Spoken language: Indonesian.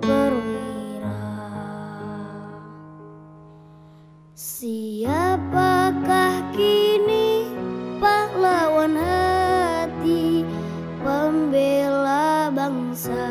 perwira Siapakah kini pahlawan hati pembela bangsa?